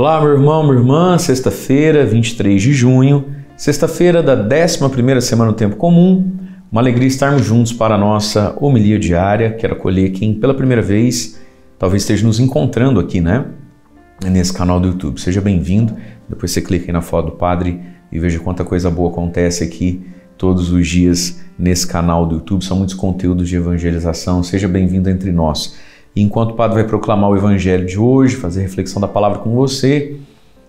Olá, meu irmão, minha irmã, sexta-feira, 23 de junho, sexta-feira da 11 semana do Tempo Comum. Uma alegria estarmos juntos para a nossa homilia diária. Quero acolher quem pela primeira vez talvez esteja nos encontrando aqui, né? Nesse canal do YouTube. Seja bem-vindo. Depois você clica aí na foto do Padre e veja quanta coisa boa acontece aqui todos os dias nesse canal do YouTube. São muitos conteúdos de evangelização. Seja bem-vindo entre nós. Enquanto o Padre vai proclamar o Evangelho de hoje, fazer reflexão da palavra com você,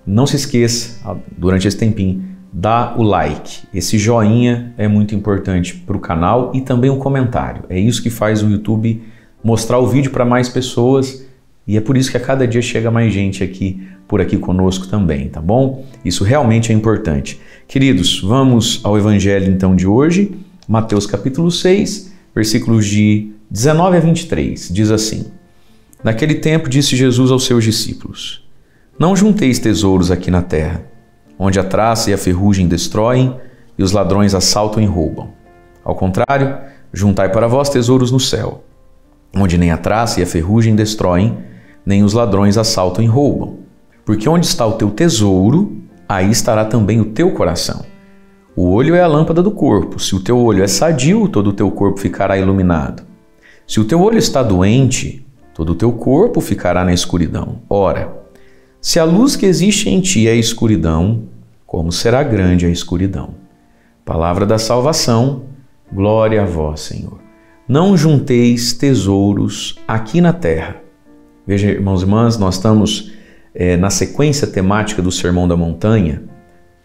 não se esqueça, durante esse tempinho, dá o like. Esse joinha é muito importante para o canal e também o um comentário. É isso que faz o YouTube mostrar o vídeo para mais pessoas e é por isso que a cada dia chega mais gente aqui por aqui conosco também, tá bom? Isso realmente é importante. Queridos, vamos ao evangelho então de hoje, Mateus capítulo 6, versículos de 19 a 23. Diz assim: Naquele tempo disse Jesus aos seus discípulos: Não junteis tesouros aqui na terra, onde a traça e a ferrugem destroem e os ladrões assaltam e roubam. Ao contrário, juntai para vós tesouros no céu, onde nem a traça e a ferrugem destroem, nem os ladrões assaltam e roubam. Porque onde está o teu tesouro, aí estará também o teu coração. O olho é a lâmpada do corpo. Se o teu olho é sadio, todo o teu corpo ficará iluminado. Se o teu olho está doente, todo o teu corpo ficará na escuridão. Ora, se a luz que existe em ti é escuridão, como será grande a escuridão? Palavra da salvação, glória a vós, Senhor. Não junteis tesouros aqui na terra. Veja, irmãos e irmãs, nós estamos é, na sequência temática do Sermão da Montanha,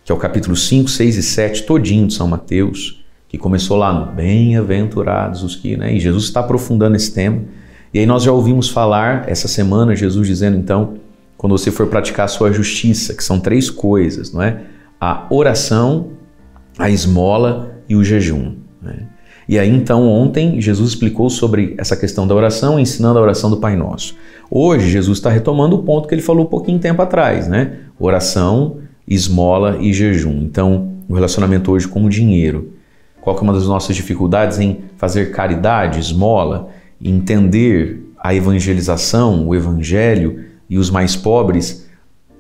que é o capítulo 5, 6 e 7, todinho de São Mateus, que começou lá no Bem-aventurados os que, né? E Jesus está aprofundando esse tema. E aí nós já ouvimos falar essa semana Jesus dizendo então, quando você for praticar a sua justiça, que são três coisas, não é? A oração, a esmola e o jejum. Né? E aí então ontem Jesus explicou sobre essa questão da oração, ensinando a oração do Pai Nosso. Hoje Jesus está retomando o ponto que ele falou um pouquinho tempo atrás, né? Oração, esmola e jejum. Então, o relacionamento hoje com o dinheiro. Qual que é uma das nossas dificuldades em fazer caridade, esmola, entender a evangelização, o evangelho e os mais pobres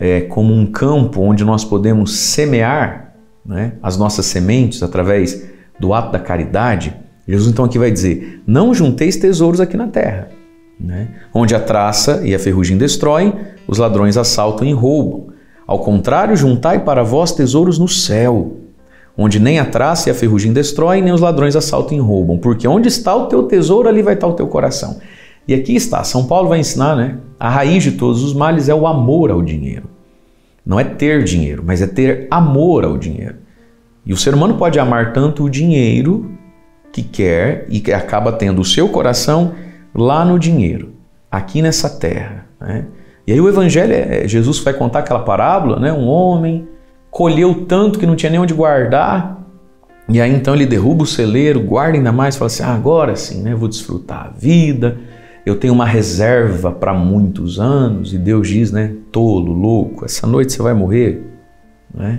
é, como um campo onde nós podemos semear né, as nossas sementes através do ato da caridade. Jesus então aqui vai dizer: não junteis tesouros aqui na terra, né, onde a traça e a ferrugem destroem, os ladrões assaltam e roubam. Ao contrário, juntai para vós tesouros no céu, onde nem a traça e a ferrugem destroem, nem os ladrões assaltam e roubam, porque onde está o teu tesouro, ali vai estar o teu coração. E aqui está, São Paulo vai ensinar, né? A raiz de todos os males é o amor ao dinheiro. Não é ter dinheiro, mas é ter amor ao dinheiro. E o ser humano pode amar tanto o dinheiro que quer e que acaba tendo o seu coração lá no dinheiro, aqui nessa terra. Né? E aí o evangelho, é, Jesus vai contar aquela parábola, né? Um homem colheu tanto que não tinha nem onde guardar, e aí então ele derruba o celeiro, guarda ainda mais, fala assim: ah, agora sim, né? Vou desfrutar a vida. Eu tenho uma reserva para muitos anos, e Deus diz, né? Tolo, louco, essa noite você vai morrer, né?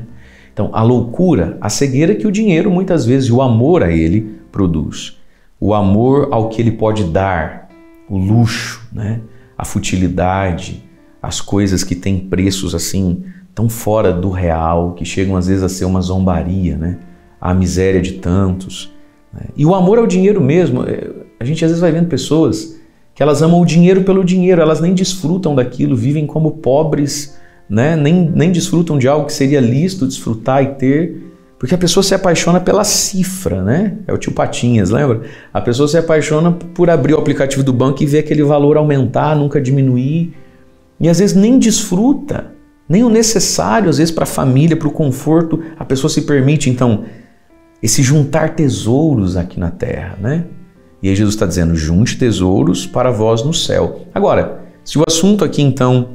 Então, a loucura, a cegueira que o dinheiro muitas vezes, o amor a ele produz. O amor ao que ele pode dar, o luxo, né? a futilidade, as coisas que têm preços assim tão fora do real, que chegam às vezes a ser uma zombaria, né? A miséria de tantos. Né? E o amor ao dinheiro mesmo. É, a gente às vezes vai vendo pessoas que elas amam o dinheiro pelo dinheiro, elas nem desfrutam daquilo, vivem como pobres, né? nem, nem desfrutam de algo que seria lícito desfrutar e ter, porque a pessoa se apaixona pela cifra, né? É o tio Patinhas, lembra? A pessoa se apaixona por abrir o aplicativo do banco e ver aquele valor aumentar, nunca diminuir. E às vezes nem desfruta, nem o necessário, às vezes, para a família, para o conforto, a pessoa se permite, então, esse juntar tesouros aqui na terra, né? E aí Jesus está dizendo: junte tesouros para vós no céu. Agora, se o assunto aqui, então,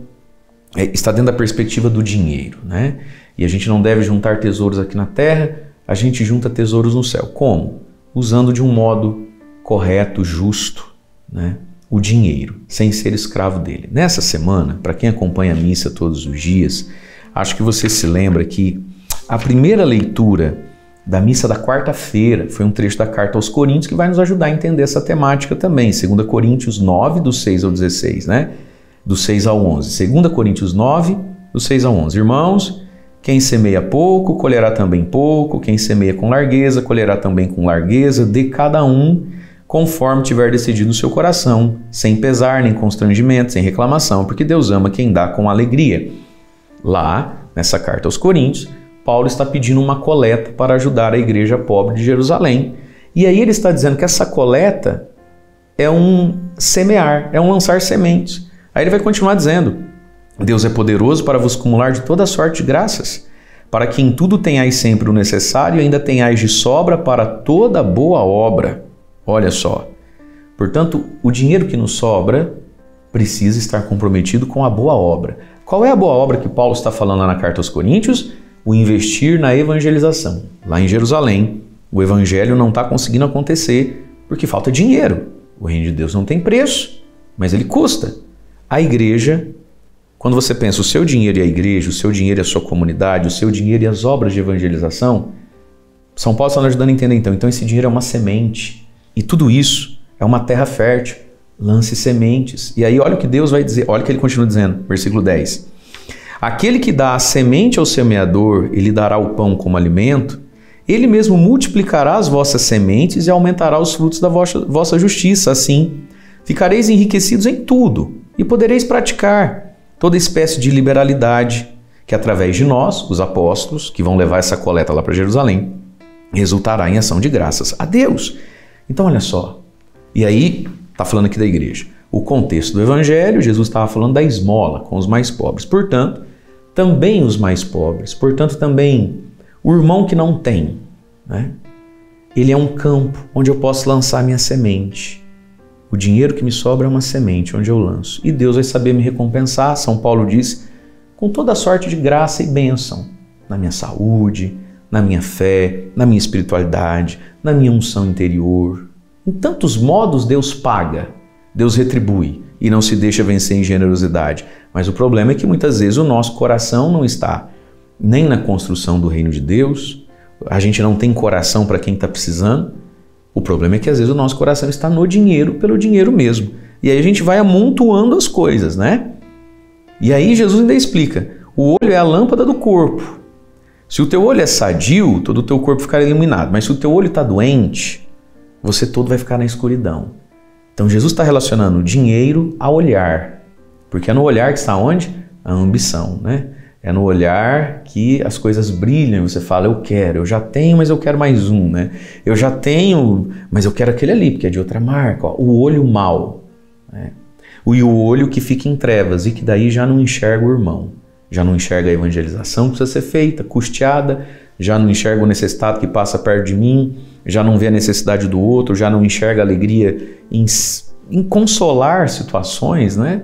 é, está dentro da perspectiva do dinheiro, né? E a gente não deve juntar tesouros aqui na terra, a gente junta tesouros no céu. Como? Usando de um modo correto, justo, né? O dinheiro, sem ser escravo dele. Nessa semana, para quem acompanha a missa todos os dias, acho que você se lembra que a primeira leitura da missa da quarta-feira foi um trecho da carta aos Coríntios que vai nos ajudar a entender essa temática também. 2 Coríntios 9, do 6 ao 16, né? Do 6 ao 11. 2 Coríntios 9, do 6 a 11. Irmãos, quem semeia pouco, colherá também pouco, quem semeia com largueza, colherá também com largueza, de cada um conforme tiver decidido no seu coração, sem pesar, nem constrangimento, sem reclamação, porque Deus ama quem dá com alegria. Lá, nessa carta aos Coríntios, Paulo está pedindo uma coleta para ajudar a igreja pobre de Jerusalém. E aí ele está dizendo que essa coleta é um semear, é um lançar sementes. Aí ele vai continuar dizendo: Deus é poderoso para vos acumular de toda sorte de graças, para que em tudo tenhais sempre o necessário e ainda tenhais de sobra para toda boa obra. Olha só. Portanto, o dinheiro que nos sobra precisa estar comprometido com a boa obra. Qual é a boa obra que Paulo está falando lá na carta aos Coríntios? O investir na evangelização. Lá em Jerusalém, o evangelho não está conseguindo acontecer porque falta dinheiro. O reino de Deus não tem preço, mas ele custa. A igreja, quando você pensa o seu dinheiro e a igreja, o seu dinheiro e a sua comunidade, o seu dinheiro e as obras de evangelização, São Paulo está nos ajudando a entender então. Então esse dinheiro é uma semente e tudo isso é uma terra fértil. Lance sementes. E aí, olha o que Deus vai dizer, olha o que ele continua dizendo, versículo 10. Aquele que dá a semente ao semeador e lhe dará o pão como alimento, ele mesmo multiplicará as vossas sementes e aumentará os frutos da vossa, vossa justiça. Assim, ficareis enriquecidos em tudo e podereis praticar toda espécie de liberalidade, que através de nós, os apóstolos, que vão levar essa coleta lá para Jerusalém, resultará em ação de graças a Deus. Então, olha só. E aí, está falando aqui da igreja. O contexto do evangelho, Jesus estava falando da esmola com os mais pobres. Portanto, também os mais pobres, portanto, também o irmão que não tem, né? ele é um campo onde eu posso lançar minha semente. O dinheiro que me sobra é uma semente onde eu lanço. E Deus vai saber me recompensar, São Paulo diz, com toda sorte de graça e bênção na minha saúde, na minha fé, na minha espiritualidade, na minha unção interior. Em tantos modos Deus paga, Deus retribui e não se deixa vencer em generosidade. Mas o problema é que muitas vezes o nosso coração não está nem na construção do reino de Deus, a gente não tem coração para quem está precisando. O problema é que às vezes o nosso coração está no dinheiro pelo dinheiro mesmo. E aí a gente vai amontoando as coisas, né? E aí Jesus ainda explica: o olho é a lâmpada do corpo. Se o teu olho é sadio, todo o teu corpo ficará iluminado. Mas se o teu olho está doente, você todo vai ficar na escuridão. Então Jesus está relacionando dinheiro a olhar. Porque é no olhar que está onde? A ambição, né? É no olhar que as coisas brilham. Você fala, eu quero, eu já tenho, mas eu quero mais um, né? Eu já tenho, mas eu quero aquele ali, porque é de outra marca. Ó. O olho mal. Né? E o olho que fica em trevas e que daí já não enxerga o irmão já não enxerga a evangelização que precisa ser feita, custeada, já não enxerga o necessitado que passa perto de mim, já não vê a necessidade do outro, já não enxerga alegria em, em consolar situações, né?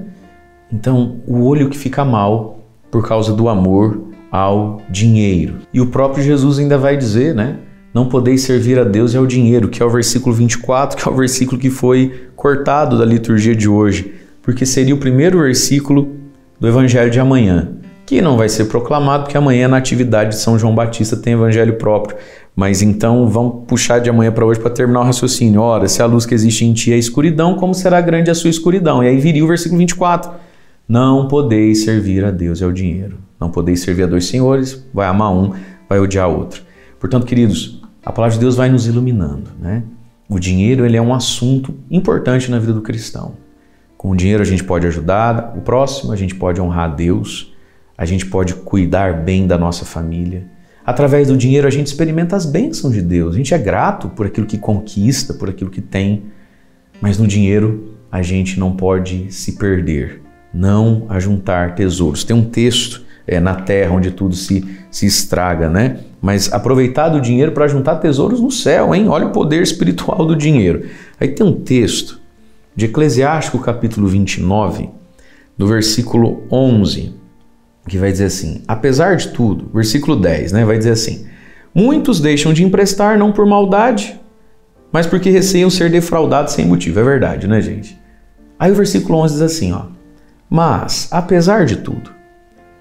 Então, o olho que fica mal por causa do amor ao dinheiro. E o próprio Jesus ainda vai dizer, né? Não podeis servir a Deus e ao dinheiro, que é o versículo 24, que é o versículo que foi cortado da liturgia de hoje, porque seria o primeiro versículo do evangelho de amanhã que não vai ser proclamado, porque amanhã na atividade de São João Batista tem evangelho próprio. Mas então vamos puxar de amanhã para hoje para terminar o raciocínio. Ora, se a luz que existe em ti é escuridão, como será grande a sua escuridão? E aí viria o versículo 24. Não podeis servir a Deus e ao dinheiro. Não podeis servir a dois senhores, vai amar um, vai odiar outro. Portanto, queridos, a palavra de Deus vai nos iluminando, né? O dinheiro ele é um assunto importante na vida do cristão. Com o dinheiro a gente pode ajudar o próximo, a gente pode honrar a Deus, a gente pode cuidar bem da nossa família. Através do dinheiro a gente experimenta as bênçãos de Deus. A gente é grato por aquilo que conquista, por aquilo que tem. Mas no dinheiro a gente não pode se perder, não ajuntar tesouros. Tem um texto é, na terra onde tudo se, se estraga, né? Mas aproveitar do dinheiro para juntar tesouros no céu, hein? Olha o poder espiritual do dinheiro. Aí tem um texto de Eclesiástico capítulo 29, do versículo 11 que vai dizer assim: apesar de tudo, versículo 10, né, vai dizer assim: muitos deixam de emprestar não por maldade, mas porque receiam ser defraudados sem motivo. É verdade, né, gente? Aí o versículo 11 diz assim, ó: Mas, apesar de tudo,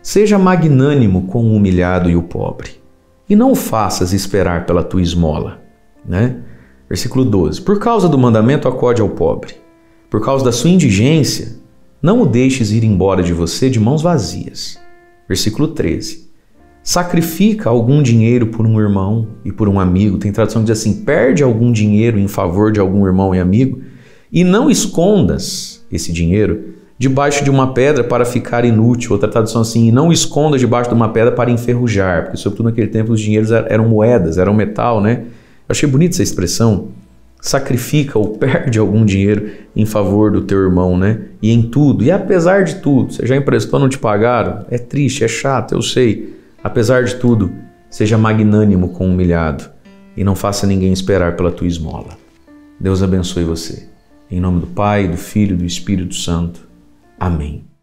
seja magnânimo com o humilhado e o pobre, e não faças esperar pela tua esmola, né? Versículo 12: Por causa do mandamento acode ao pobre, por causa da sua indigência, não o deixes ir embora de você de mãos vazias Versículo 13. Sacrifica algum dinheiro por um irmão e por um amigo. Tem tradução que diz assim: perde algum dinheiro em favor de algum irmão e amigo, e não escondas esse dinheiro debaixo de uma pedra para ficar inútil. Outra tradução assim: não esconda debaixo de uma pedra para enferrujar, porque sobretudo naquele tempo os dinheiros eram moedas, eram metal, né? Eu achei bonita essa expressão. Sacrifica ou perde algum dinheiro em favor do teu irmão, né? E em tudo. E apesar de tudo, você já emprestou, não te pagaram? É triste, é chato, eu sei. Apesar de tudo, seja magnânimo com o humilhado e não faça ninguém esperar pela tua esmola. Deus abençoe você. Em nome do Pai, do Filho e do Espírito Santo. Amém.